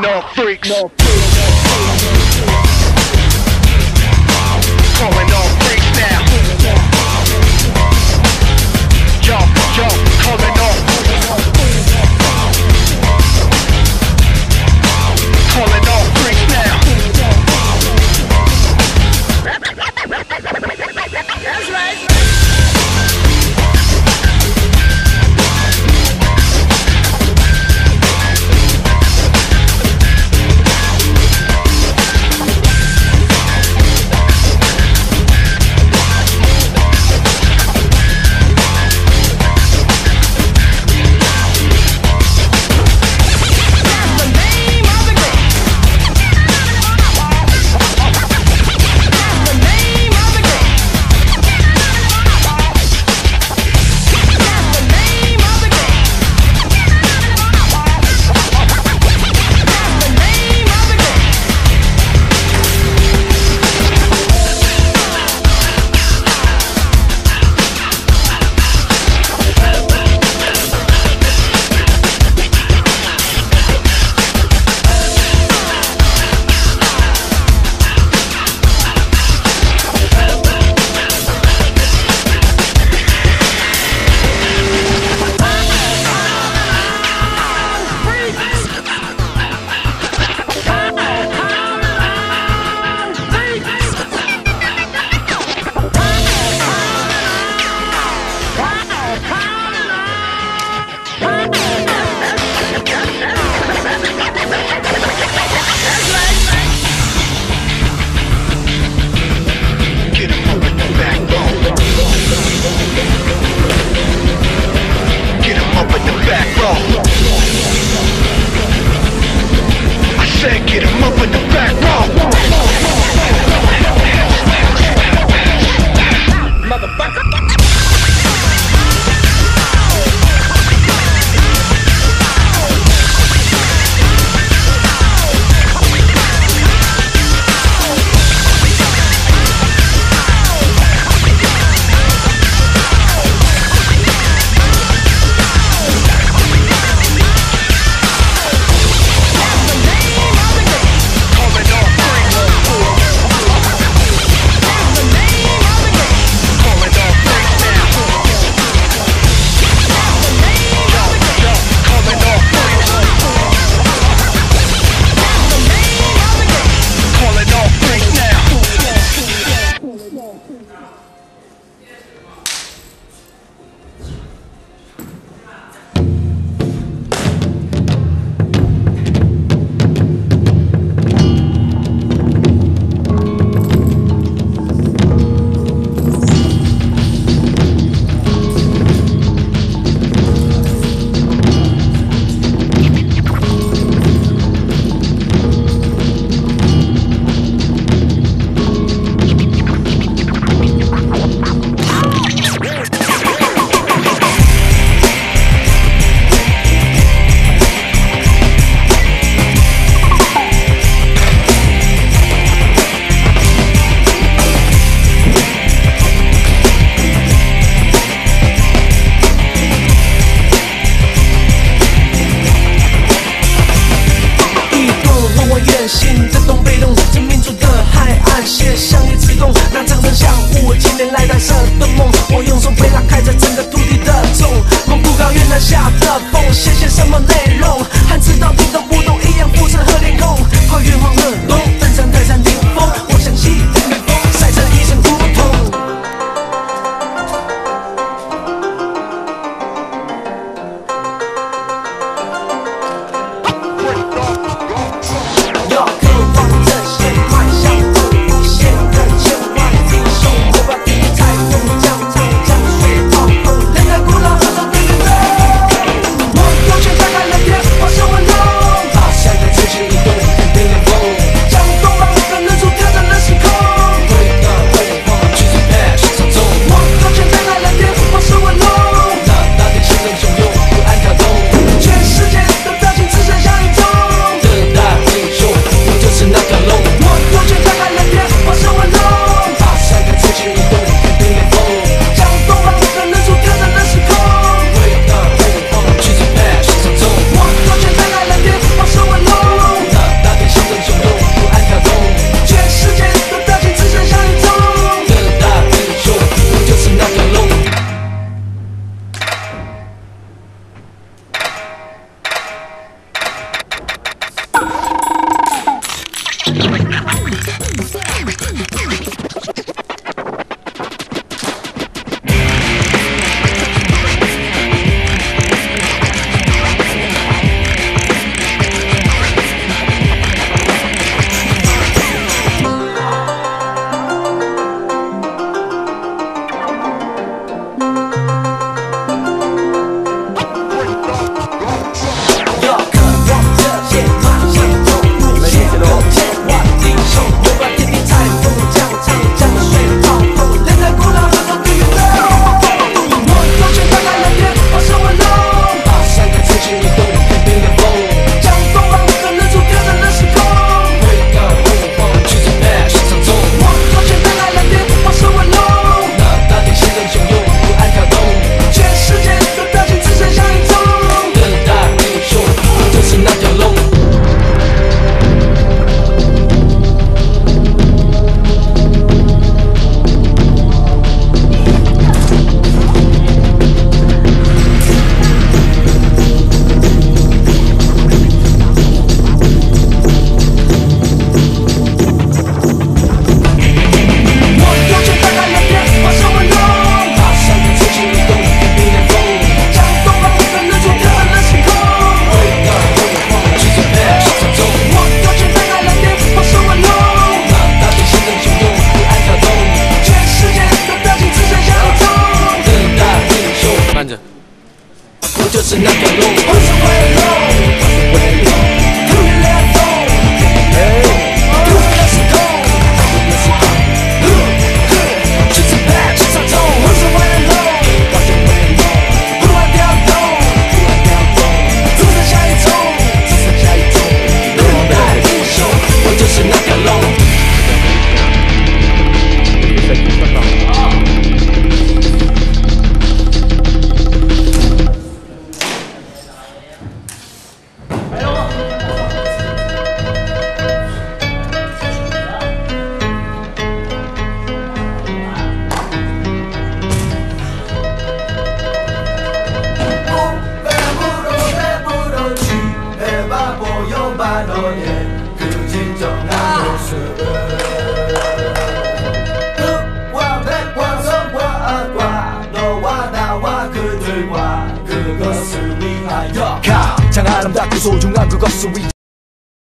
no freaks. No freaks. 感谢向你致动那长城像五千年来待射的梦我用手臂拉开这整个土地的重蒙古高原南下的风写些什么内容？汉字到底懂不懂一样肤色和脸孔。跨越黄河 소중한 그것을 위해